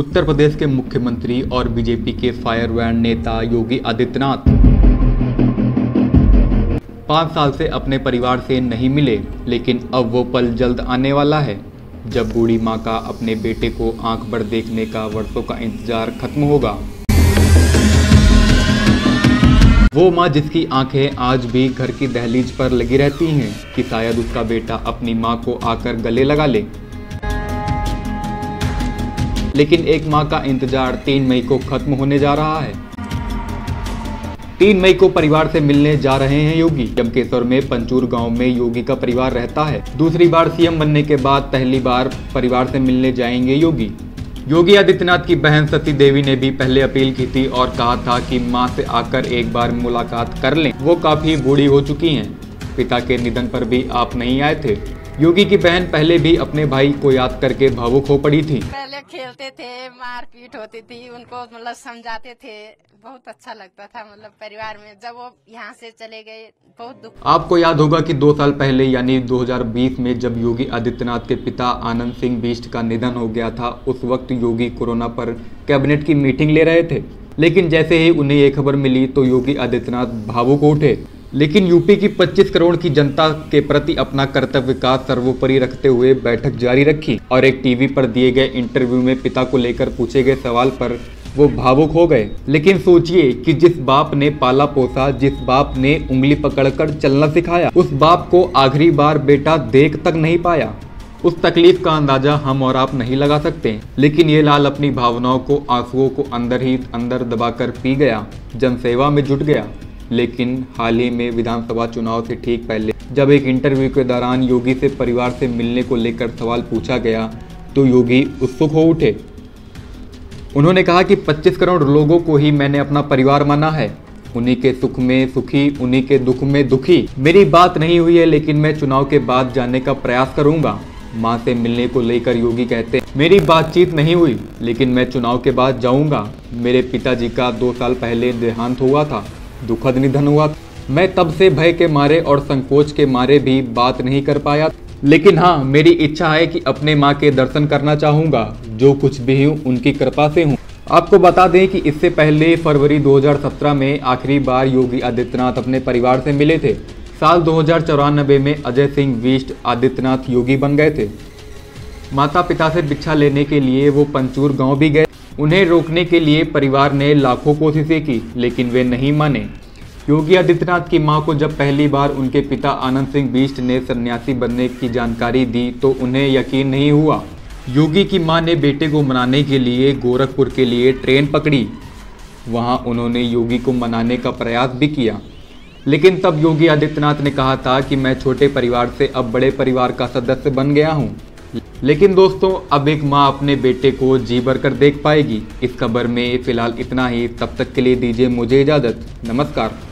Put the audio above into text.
उत्तर प्रदेश के मुख्यमंत्री और बीजेपी के फायर नेता योगी आदित्यनाथ। पाँच साल से अपने परिवार से नहीं मिले, लेकिन अब वो पल जल्द आने वाला है। जब बूढ़ी माँ का अपने बेटे को आँख भर देखने का वर्षों का इंतज़ार खत्म होगा। वो माँ जिसकी आँखें आज भी घर की दहलीज पर लगी रहती हैं कि शायद उसका बेटा अपनी माँ को आकर गले लगा ले। लेकिन एक माह का इंतज़ार तीन मई को खत्म होने जा रहा है। तीन मई को परिवार से मिलने जा रहे हैं योगी। जमकेश्वर में पंचूर गाँव में योगी का परिवार रहता है। दूसरी बार सीएम बनने के बाद पहली बार परिवार से मिलने जाएँगे योगी। योगी आदित्यनाथ की बहन सती देवी ने भी पहले अपील की थी और कहा था कि माँ से आकर एक बार मुलाकात कर लें। वो काफ़ी बूढ़ी हो चुकी हैं। पिता के निधन पर भी आप नहीं आए थे। योगी की बहन पहले भी अपने भाई को याद करके भावुक हो पड़ी थी। खेलते थे, मारपीट होती थी, उनको मतलब समझाते थे। बहुत अच्छा लगता था मतलब परिवार में जब वो यहाँ से चले गए, बहुत दुख। आपको याद होगा कि दो साल पहले, यानी 2020 में, जब योगी आदित्यनाथ के पिता आनंद सिंह बिष्ट का निधन हो गया था, उस वक्त योगी कोरोना पर कैबिनेट की मीटिंग ले रहे थे। लेकिन जैसे ही उन्हें ये खबर मिली तो योगी आदित्यनाथ भावुक उठे। लेकिन यूपी की 25 करोड़ की जनता के प्रति अपना कर्तव्य का सर्वोपरि रखते हुए बैठक जारी रखी और एक टीवी पर दिए गए इंटरव्यू में पिता को लेकर पूछे गए सवाल पर वो भावुक हो गए। लेकिन सोचिए कि जिस बाप ने पाला पोसा, जिस बाप ने उंगली पकड़कर चलना सिखाया, उस बाप को आखिरी बार बेटा देख तक नहीं पाया। उस तकलीफ़ का अंदाज़ा हम और आप नहीं लगा सकते। लेकिन ये लाल अपनी भावनाओं को, आंसुओं को अंदर ही अंदर दबाकर पी गया। जनसेवा में जुट गया। लेकिन हाल ही में विधानसभा चुनाव से ठीक पहले जब एक इंटरव्यू के दौरान योगी से परिवार से मिलने को लेकर सवाल पूछा गया तो योगी उत्सुक हो उठे। उन्होंने कहा कि 25 करोड़ लोगों को ही मैंने अपना परिवार माना है। उन्हीं के सुख में सुखी, उन्हीं के दुख में दुखी। मेरी बात नहीं हुई है, लेकिन मैं चुनाव के बाद जाने का प्रयास करूँगा। माँ से मिलने को लेकर योगी कहते हैं मेरी बातचीत नहीं हुई, लेकिन मैं चुनाव के बाद जाऊँगा। मेरे पिताजी का दो साल पहले देहांत हुआ था। दुखद निधन हुआ। मैं तब से भय के मारे और संकोच के मारे भी बात नहीं कर पाया। लेकिन हाँ मेरी इच्छा है कि अपने माँ के दर्शन करना चाहूँगा। जो कुछ भी हूँ, उनकी कृपा से हूँ। आपको बता दें कि इससे पहले फरवरी 2017 में आखिरी बार योगी आदित्यनाथ अपने परिवार से मिले थे। साल दो हज़ार चौरानबे में अजय सिंह विष्ट आदित्यनाथ योगी बन गए थे। माता पिता से भिक्षा लेने के लिए वो पंचूर गाँव भी गए। उन्हें रोकने के लिए परिवार ने लाखों कोशिशें की, लेकिन वे नहीं माने। योगी आदित्यनाथ की माँ को जब पहली बार उनके पिता आनंद सिंह बिष्ट ने सन्यासी बनने की जानकारी दी तो उन्हें यकीन नहीं हुआ। योगी की माँ ने बेटे को मनाने के लिए गोरखपुर के लिए ट्रेन पकड़ी। वहाँ उन्होंने योगी को मनाने का प्रयास भी किया। लेकिन तब योगी आदित्यनाथ ने कहा था कि मैं छोटे परिवार से अब बड़े परिवार का सदस्य बन गया हूँ। लेकिन दोस्तों, अब एक माँ अपने बेटे को जी भर कर देख पाएगी। इस खबर में फ़िलहाल इतना ही। तब तक के लिए दीजिए मुझे इजाज़त। नमस्कार।